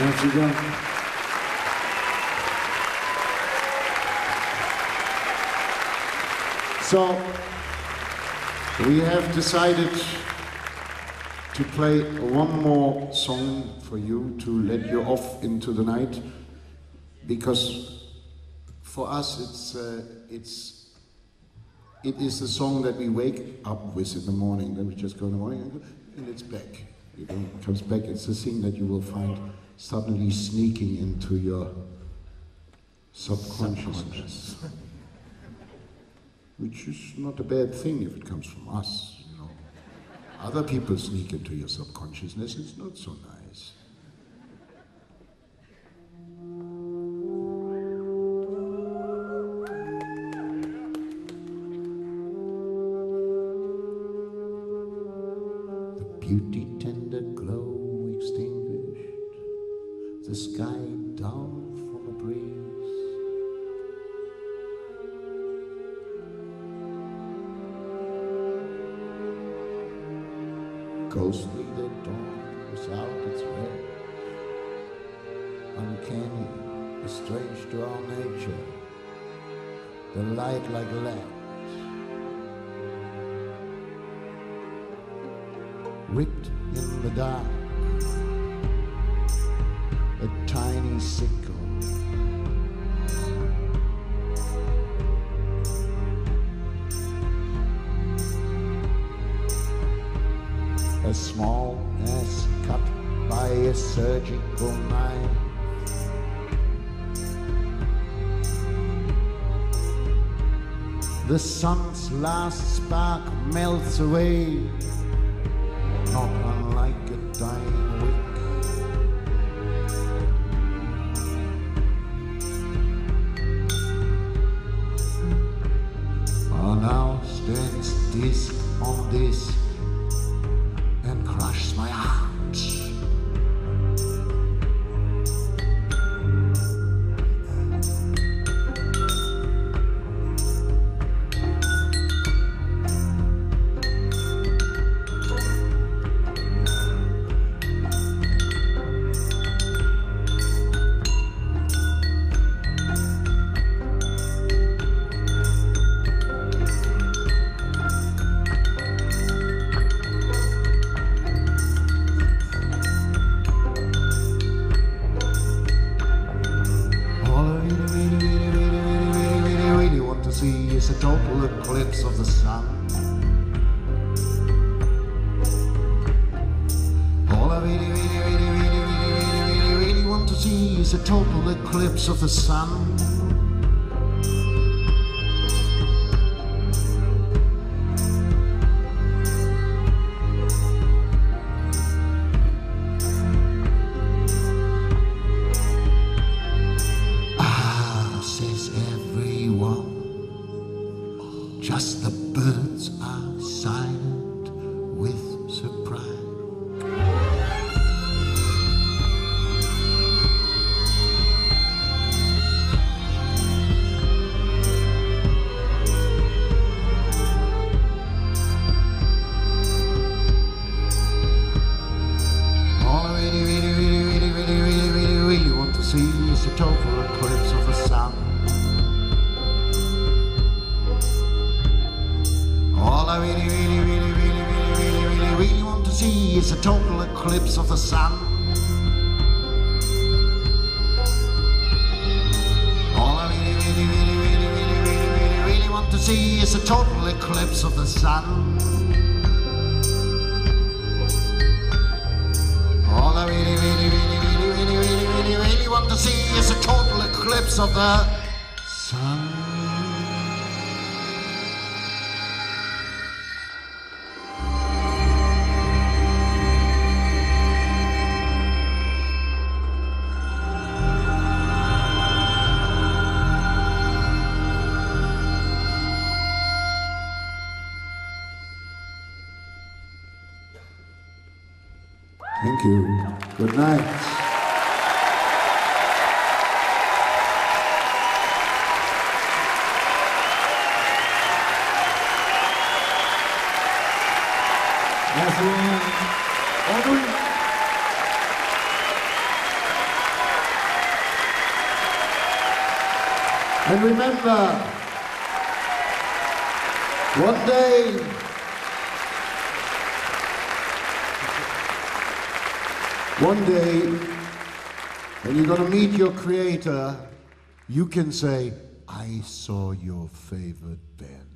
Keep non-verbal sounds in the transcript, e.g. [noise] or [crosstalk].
Merci bien. So, we have decided to play one more song for you to let you off into the night because for us it's uh, it's it is the song that we wake up with in the morning. Then we just go in the morning. And it's back. It comes back it's the thing that you will find suddenly sneaking into your subconsciousness. [laughs] Which is not a bad thing if it comes from us you know. Other people sneak into your subconsciousness it's not so nice. The beauty tender glow extinguished, the sky dull from a breeze. Ghostly the dawn without its red, uncanny, strange to our nature, the light like lamps. ripped in the dark. A tiny sickle. A small ass cut by a surgical knife. The sun's last spark melts away not unlike a dying on is a total eclipse of the sun. All I really, really, really, really, really, really, really, really want to see is a total eclipse of the sun. All I really, really, really, really, really, really, really, really want to see is a total eclipse of the sun. All I really, really, really, really, really, really, really, really want to see is a total eclipse of the sun. Thank you. Good night. And remember, one day one day, when you're going to meet your creator, you can say, I saw your favorite band.